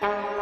Bye.